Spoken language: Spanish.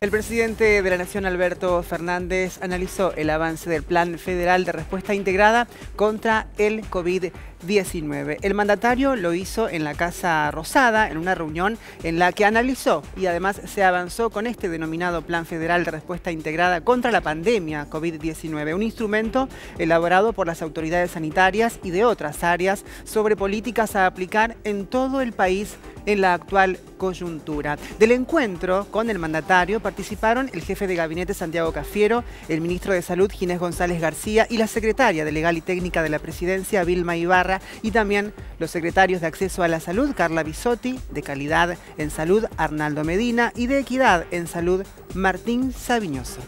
El presidente de la Nación, Alberto Fernández, analizó el avance del Plan Federal de Respuesta Integrada contra el COVID-19. El mandatario lo hizo en la Casa Rosada, en una reunión en la que analizó y además se avanzó con este denominado Plan Federal de Respuesta Integrada contra la pandemia COVID-19, un instrumento elaborado por las autoridades sanitarias y de otras áreas sobre políticas a aplicar en todo el país en la actual coyuntura. Del encuentro con el mandatario participaron el jefe de gabinete Santiago Cafiero, el ministro de Salud Ginés González García y la secretaria de Legal y Técnica de la Presidencia Vilma Ibarra y también los secretarios de Acceso a la Salud Carla Bisotti, de Calidad en Salud Arnaldo Medina y de Equidad en Salud Martín Sabiñoso.